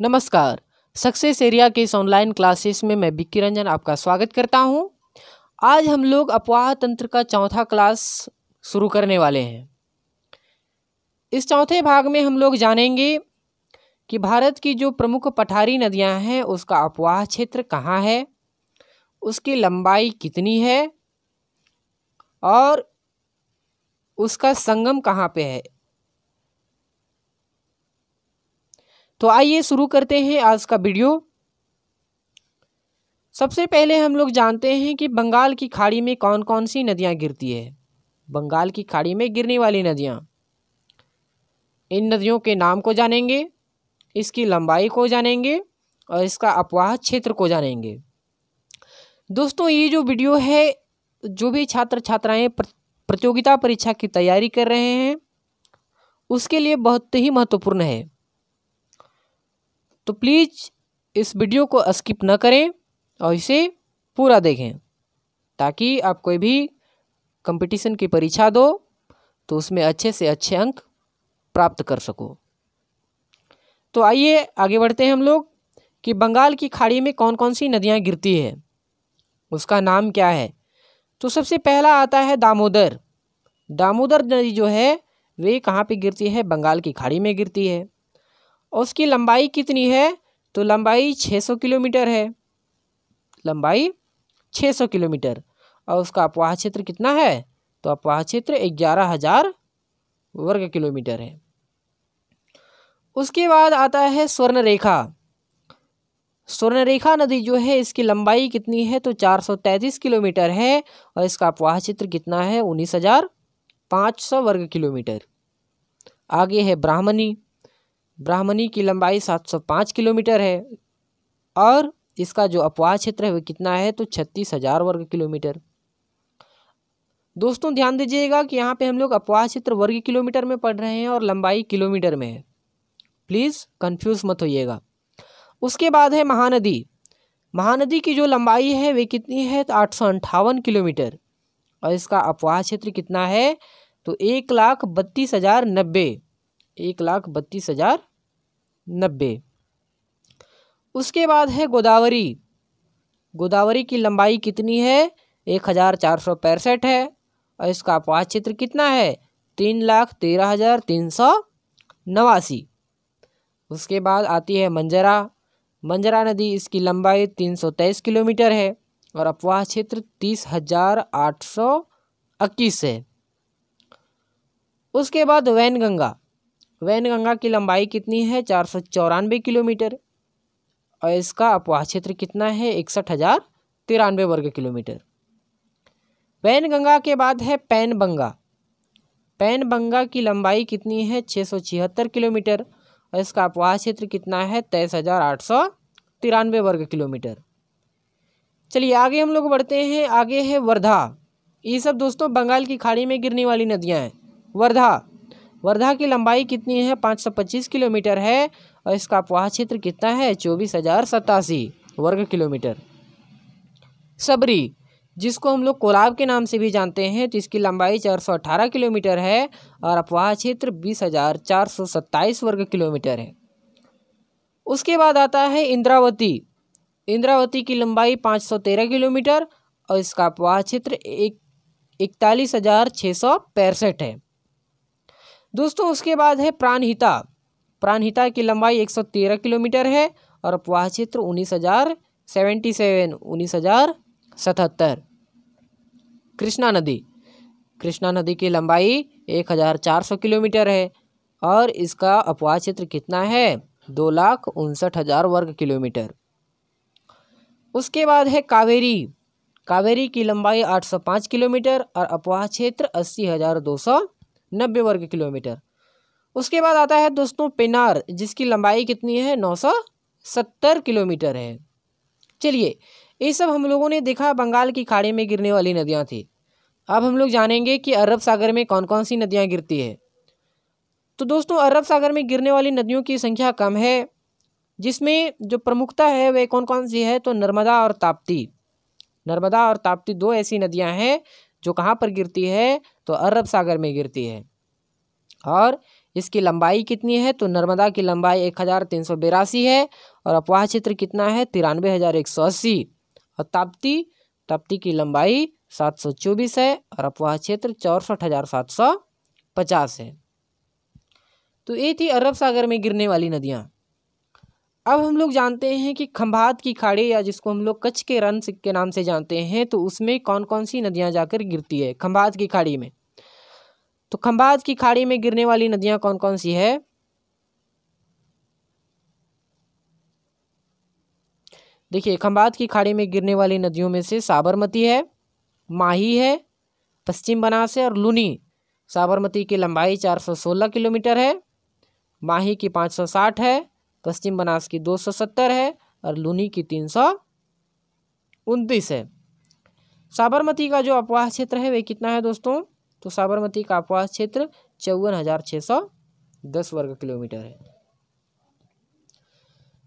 नमस्कार। Success area के इस ऑनलाइन क्लासेस में मैं बिक्की रंजन आपका स्वागत करता हूँ। आज हम लोग अपवाह तंत्र का चौथा क्लास शुरू करने वाले हैं। इस चौथे भाग में हम लोग जानेंगे कि भारत की जो प्रमुख पठारी नदियाँ हैं, उसका अपवाह क्षेत्र कहाँ है, उसकी लंबाई कितनी है, और उसका संगम कहाँ पे है। तो आइए शुरू करते हैं आज का वीडियो। सबसे पहले हम लोग जानते हैं कि बंगाल की खाड़ी में कौन कौन सी नदियाँ गिरती है। बंगाल की खाड़ी में गिरने वाली नदियाँ। इन नदियों के नाम को जानेंगे, इसकी लंबाई को जानेंगे और इसका अपवाह क्षेत्र को जानेंगे। दोस्तों, ये जो वीडियो है, जो भी छात्र छात्राएँ प्रतियोगिता परीक्षा की तैयारी कर रहे हैं, उसके लिए बहुत ही महत्वपूर्ण है। तो प्लीज़ इस वीडियो को स्किप न करें और इसे पूरा देखें, ताकि आप कोई भी कंपटीशन की परीक्षा दो तो उसमें अच्छे से अच्छे अंक प्राप्त कर सको। तो आइए आगे बढ़ते हैं हम लोग कि बंगाल की खाड़ी में कौन कौन सी नदियाँ गिरती है, उसका नाम क्या है? तो सबसे पहला आता है दामोदर। दामोदर नदी जो है, वे कहाँ पे गिरती है? बंगाल की खाड़ी में गिरती है। और उसकी लंबाई कितनी है? तो लंबाई 600 किलोमीटर है। लंबाई 600 किलोमीटर। और उसका अपवाह क्षेत्र कितना है? तो अपवाह क्षेत्र ग्यारह हज़ार वर्ग किलोमीटर है। उसके बाद आता है स्वर्ण रेखा स्वर्ण रेखा नदी जो है, इसकी लंबाई कितनी है? तो 433 किलोमीटर है। और इसका अपवाह क्षेत्र कितना है? उन्नीस हज़ार पाँच सौ वर्ग किलोमीटर। आगे है ब्राह्मणी। ब्राह्मणी की लंबाई 705 किलोमीटर है और इसका जो अपवाह क्षेत्र है वो कितना है? तो छत्तीस हज़ार वर्ग किलोमीटर। दोस्तों, ध्यान दीजिएगा कि यहाँ पे हम लोग अपवाह क्षेत्र वर्ग किलोमीटर में पढ़ रहे हैं और लंबाई किलोमीटर में है। प्लीज़ कंफ्यूज मत होइएगा। उसके बाद है महानदी। महानदी की जो लंबाई है, वे कितनी है? तो आठ सौ अंठावन किलोमीटर। और इसका अपवाह क्षेत्र कितना है? तो एक लाख बत्तीस हज़ार नब्बे। एक लाख बत्तीस हज़ार नब्बे। उसके बाद है गोदावरी। गोदावरी की लंबाई कितनी है? एक हज़ार चार सौ पैंसठ है। और इसका अपवाह क्षेत्र कितना है? तीन लाख तेरह हज़ार तीन सौ नवासी। उसके बाद आती है मंजरा। मंजरा नदी इसकी लंबाई तीन सौ तेईस किलोमीटर है और अपवाह क्षेत्र तीस हज़ार आठ सौ इक्कीस है। उसके बाद वैनगंगा। वैनगंगा की लंबाई कितनी है? चार सौ चौरानवे किलोमीटर। और इसका अपवाह क्षेत्र कितना है? इकसठ हज़ार तिरानवे वर्ग किलोमीटर। वैनगंगा के बाद है पैनबंगा। पैनबंगा की लंबाई कितनी है? छः सौ छिहत्तर किलोमीटर। और इसका अपवाह क्षेत्र कितना है? तेईस हज़ार आठ सौ तिरानवे वर्ग किलोमीटर। चलिए आगे हम लोग बढ़ते हैं। आगे है वर्धा। ये सब दोस्तों बंगाल की खाड़ी में गिरने वाली नदियाँ हैं। वर्धा। वर्धा की लंबाई कितनी है? पाँच सौ पच्चीस किलोमीटर है। और इसका अपवाह क्षेत्र कितना है? चौबीस हज़ार सतासी वर्ग किलोमीटर। सबरी, जिसको हम लोग कोलाब के नाम से भी जानते हैं तो इसकी लंबाई चार सौ अठारह किलोमीटर है और अपवाह क्षेत्र बीस हज़ार चार सौ सत्ताईस वर्ग किलोमीटर है। उसके बाद आता है इंद्रावती। इंद्रावती की लंबाई पाँच सौ तेरह किलोमीटर और इसका अपवाह क्षेत्र एक, इकतालीस हज़ार छः सौ पैंसठ है। दोस्तों, उसके बाद है प्राणहिता। प्राणहिता की लंबाई एक सौ तेरह किलोमीटर है और अपवाह क्षेत्र उन्नीस हज़ार सेवेंटी सेवन उन्नीस हज़ार सतहत्तर। कृष्णा नदी। कृष्णा नदी की लंबाई एक हज़ार चार सौ किलोमीटर है और इसका अपवाह क्षेत्र कितना है? दो लाख उनसठ हज़ार वर्ग किलोमीटर। उसके बाद है कावेरी। कावेरी की लंबाई आठ सौ पाँच किलोमीटर और अपवाह क्षेत्र अस्सी हज़ार दो सौ नब्बे वर्ग किलोमीटर। उसके बाद आता है दोस्तों पेनार, जिसकी लंबाई कितनी है? नौ सौ सत्तर किलोमीटर है। चलिए, ये सब हम लोगों ने देखा, बंगाल की खाड़ी में गिरने वाली नदियाँ थी। अब हम लोग जानेंगे कि अरब सागर में कौन कौन सी नदियाँ गिरती है। तो दोस्तों, अरब सागर में गिरने वाली नदियों की संख्या कम है, जिसमें जो प्रमुखता है वह कौन कौन सी है? तो नर्मदा और ताप्ती। नर्मदा और ताप्ती दो ऐसी नदियाँ हैं जो कहाँ पर गिरती है तो अरब सागर में गिरती है। और इसकी लंबाई कितनी है तो नर्मदा की लंबाई एक हज़ार तीन सौ बेरासी है और अपवाह क्षेत्र कितना है, तिरानवे हज़ार एक सौ अस्सी। और ताप्ती ताप्ती की लंबाई सात सौ चौबीस है और अपवाह क्षेत्र चौसठ हज़ार सात सौ पचास है। तो ये थी अरब सागर में गिरने वाली नदियाँ। अब हम लोग जानते हैं कि खंभात की खाड़ी या जिसको हम लोग कच्छ के रन के नाम से जानते हैं तो उसमें कौन कौन सी नदियाँ जाकर गिरती है? खंभात की खाड़ी में। तो खंभात की खाड़ी में गिरने वाली नदियाँ कौन कौन सी है? देखिए, खंभात की खाड़ी में गिरने वाली नदियों में से साबरमती है, माही है, पश्चिम बनास है और लुनी। साबरमती की लंबाई 416 किलोमीटर है, माही की 560 है पश्चिम बनास की 270 है और लूनी की तीन सौ उनतीस है। साबरमती का जो अपवाह क्षेत्र है वह कितना है दोस्तों? तो साबरमती का अपवाह क्षेत्र चौवन हज़ार छः सौ दस वर्ग किलोमीटर है।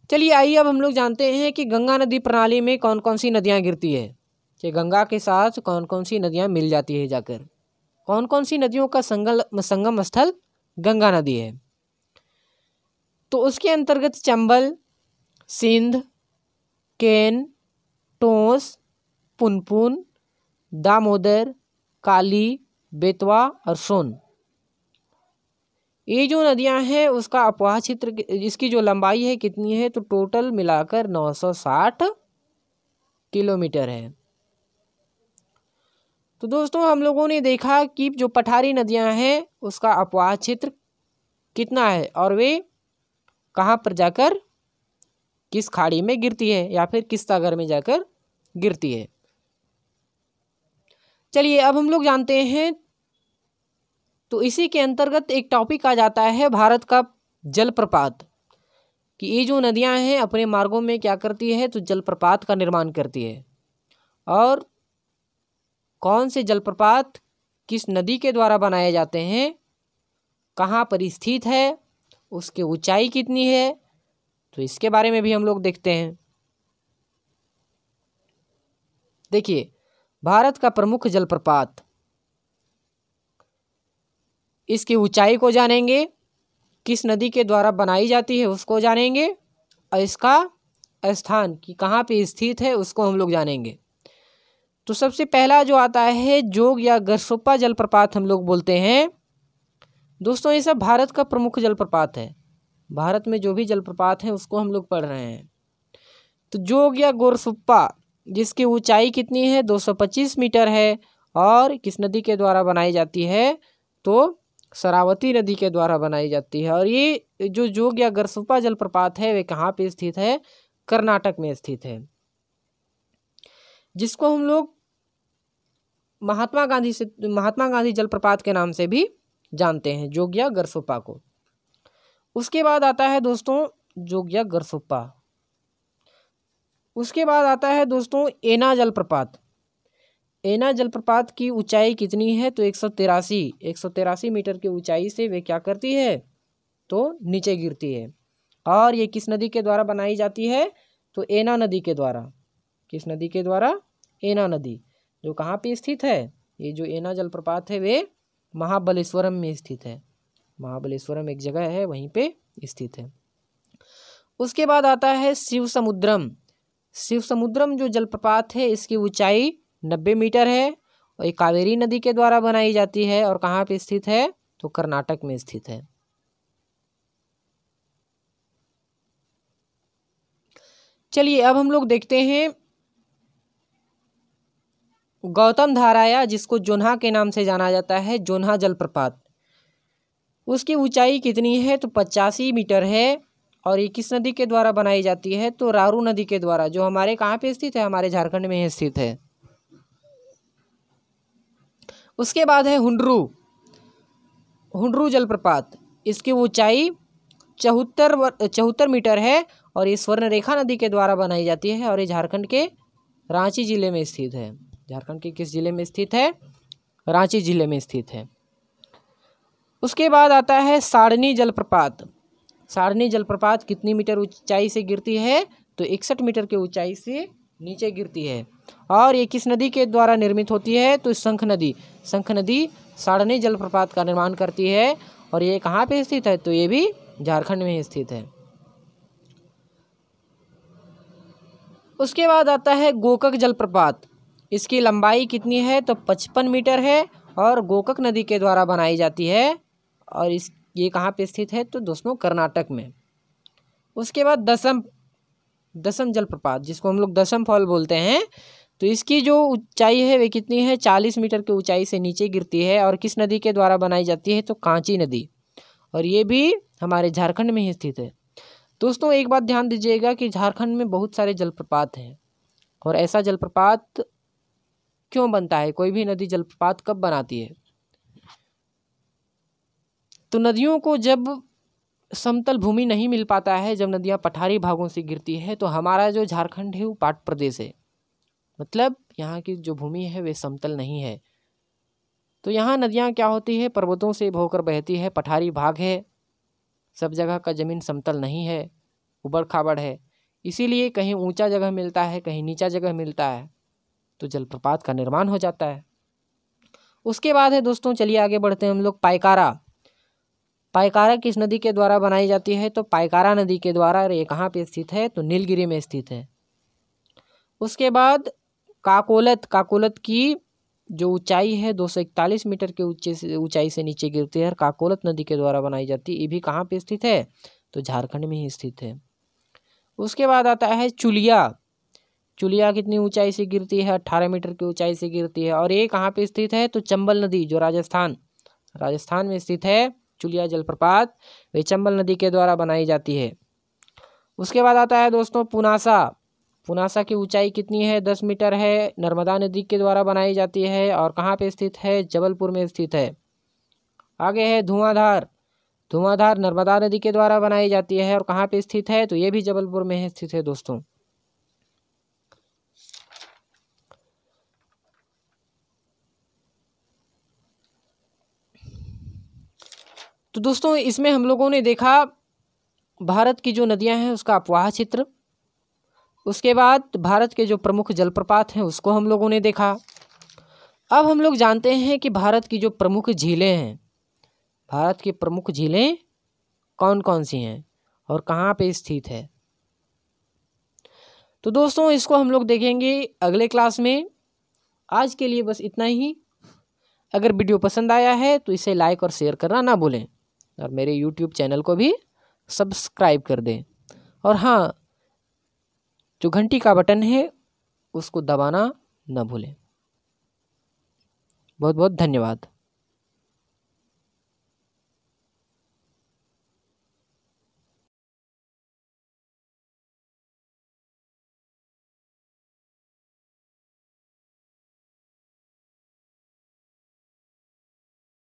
चलिए, आइए अब हम लोग जानते हैं कि गंगा नदी प्रणाली में कौन कौन सी नदियाँ गिरती है। कि गंगा के साथ कौन कौन सी नदियाँ मिल जाती है जाकर? कौन कौन सी नदियों का संगल संगम स्थल गंगा नदी है? तो उसके अंतर्गत चंबल, सिंध, केन, टोंस, पुनपुन, दामोदर, काली, बेतवा और सोन। ये जो नदियाँ हैं, उसका अपवाह क्षेत्र इसकी जो लंबाई है कितनी है तो टोटल मिलाकर 960 किलोमीटर है। तो दोस्तों, हम लोगों ने देखा कि जो पठारी नदियाँ हैं, उसका अपवाह क्षेत्र कितना है और वे कहाँ पर जाकर किस खाड़ी में गिरती है या फिर किस सागर में जाकर गिरती है। चलिए अब हम लोग जानते हैं तो इसी के अंतर्गत एक टॉपिक आ जाता है भारत का जलप्रपात, कि ये जो नदियाँ हैं अपने मार्गों में क्या करती है तो जलप्रपात का निर्माण करती है। और कौन से जलप्रपात किस नदी के द्वारा बनाए जाते हैं, कहाँ पर स्थित है उसकी ऊंचाई कितनी है? तो इसके बारे में भी हम लोग देखते हैं। देखिए, भारत का प्रमुख जलप्रपात। इसकी ऊंचाई को जानेंगे, किस नदी के द्वारा बनाई जाती है उसको जानेंगे, और इसका स्थान कि कहाँ पे स्थित है उसको हम लोग जानेंगे। तो सबसे पहला जो आता है जोग या गरसोपा जलप्रपात हम लोग बोलते हैं दोस्तों, ये सब भारत का प्रमुख जलप्रपात है। भारत में जो भी जलप्रपात है, उसको हम लोग पढ़ रहे हैं। तो जोग या गोरसुप्पा, जिसकी ऊंचाई कितनी है? 225 मीटर है और किस नदी के द्वारा बनाई जाती है? तो शरावती नदी के द्वारा बनाई जाती है। और ये जो जोग या गरसुप्पा जलप्रपात है, वे कहाँ पे स्थित है? कर्नाटक में स्थित है। जिसको हम लोग महात्मा गांधी से, महात्मा गांधी जलप्रपात के नाम से भी जानते हैं, जोगिया गरसोपा को। उसके बाद आता है दोस्तों जोगिया गरसोपा उसके बाद आता है दोस्तों एना जलप्रपात। एना जलप्रपात की ऊंचाई कितनी है? तो एक सौ तिरासी, एक सौ तिरासी मीटर की ऊंचाई से वे क्या करती है? तो नीचे गिरती है। और ये किस नदी के द्वारा बनाई जाती है? तो एना नदी के द्वारा। किस नदी के द्वारा? एना नदी, जो कहाँ पे स्थित है? ये जो एना जलप्रपात है, वे महाबलेश्वरम में स्थित है। महाबलेश्वरम एक जगह है, वहीं पे स्थित है। उसके बाद आता है शिव समुद्रम शिव समुद्रम जो जलप्रपात है, इसकी ऊंचाई नब्बे मीटर है और ये कावेरी नदी के द्वारा बनाई जाती है और कहाँ पे स्थित है तो कर्नाटक में स्थित है। चलिए, अब हम लोग देखते हैं गौतम धाराया, जिसको जोन्हा के नाम से जाना जाता है, जोन्हा जलप्रपात। उसकी ऊंचाई कितनी है? तो पचासी मीटर है और ये किस नदी के द्वारा बनाई जाती है? तो रारू नदी के द्वारा, जो हमारे कहाँ पे स्थित है? हमारे झारखंड में स्थित है। उसके बाद है हुंडरू। हुंडरू जलप्रपात। इसकी ऊंचाई चौहत्तर चौहत्तर मीटर है और ये स्वर्ण रेखा नदी के द्वारा बनाई जाती है और ये झारखंड के रांची ज़िले में स्थित है। झारखंड के किस ज़िले में स्थित है? रांची ज़िले में स्थित है। उसके बाद आता है सारणी जलप्रपात। सारणी जलप्रपात कितनी मीटर ऊंचाई से गिरती है? तो इकसठ मीटर की ऊंचाई से नीचे गिरती है। और ये किस नदी के द्वारा निर्मित होती है? तो शंख नदी। शंख नदी सारणी जलप्रपात का निर्माण करती है। और ये कहाँ पे स्थित है? तो ये भी झारखंड में स्थित है। उसके बाद आता है गोकक जलप्रपात। इसकी लंबाई कितनी है? तो पचपन मीटर है और गोकक नदी के द्वारा बनाई जाती है। और इस, ये कहाँ पे स्थित है? तो दोस्तों, कर्नाटक में। उसके बाद दसम दसम जलप्रपात, जिसको हम लोग दसम फॉल बोलते हैं। तो इसकी जो ऊंचाई है, वे कितनी है? चालीस मीटर की ऊंचाई से नीचे गिरती है और किस नदी के द्वारा बनाई जाती है? तो कांची नदी। और ये भी हमारे झारखंड में ही स्थित है। दोस्तों, एक बात ध्यान दीजिएगा कि झारखंड में बहुत सारे जलप्रपात हैं। और ऐसा जलप्रपात क्यों बनता है? कोई भी नदी जलप्रपात कब बनाती है? तो नदियों को जब समतल भूमि नहीं मिल पाता है, जब नदियाँ पठारी भागों से गिरती है तो हमारा जो झारखंड है, वो पाट प्रदेश है। मतलब यहाँ की जो भूमि है, वे समतल नहीं है। तो यहाँ नदियाँ क्या होती है? पर्वतों से होकर बहती है, पठारी भाग है। सब जगह का ज़मीन समतल नहीं है, उबड़ खाबड़ है। इसीलिए कहीं ऊँचा जगह मिलता है, कहीं नीचा जगह मिलता है। तो जलप्रपात का निर्माण हो जाता है। उसके बाद है दोस्तों, चलिए आगे बढ़ते हैं हम लोग पाइकारा। पाइकारा किस नदी के द्वारा बनाई जाती है? तो पाइकारा नदी के द्वारा ये कहाँ पे स्थित है? तो नीलगिरी में स्थित है। उसके बाद काकोलत काकोलत की जो ऊंचाई है, दो सौ इकतालीस मीटर के ऊँचे से, ऊंचाई से नीचे गिरती है, और काकोलत नदी के द्वारा बनाई जाती है, ये भी कहाँ पे स्थित है? तो झारखंड में ही स्थित है। उसके बाद आता है चुलिया। चुलिया कितनी ऊंचाई से गिरती है, अट्ठारह मीटर की ऊंचाई से गिरती है। और ये कहाँ पे स्थित है? तो चंबल नदी, जो राजस्थान। राजस्थान में स्थित है चुलिया जलप्रपात, वे चंबल नदी के द्वारा बनाई जाती है। उसके बाद आता है दोस्तों पुनासा। पुनासा की ऊंचाई कितनी है? दस मीटर है। नर्मदा नदी के द्वारा बनाई जाती है और कहाँ पे स्थित है? जबलपुर में स्थित है। आगे है धुआंधार। धुआंधार नर्मदा नदी के द्वारा बनाई जाती है और कहाँ पे स्थित है? तो ये भी जबलपुर में स्थित है दोस्तों। तो दोस्तों, इसमें हम लोगों ने देखा, भारत की जो नदियाँ हैं, उसका अपवाह चित्र। उसके बाद भारत के जो प्रमुख जलप्रपात हैं, उसको हम लोगों ने देखा। अब हम लोग जानते हैं कि भारत की जो प्रमुख झीलें हैं, भारत की प्रमुख झीलें कौन कौन सी हैं और कहाँ पे स्थित है? तो दोस्तों, इसको हम लोग देखेंगे अगले क्लास में। आज के लिए बस इतना ही। अगर वीडियो पसंद आया है तो इसे लाइक और शेयर करना ना भूलें। और मेरे यूट्यूब चैनल को भी सब्सक्राइब कर दें। और हाँ जो घंटी का बटन है, उसको दबाना न भूलें। बहुत बहुत धन्यवाद।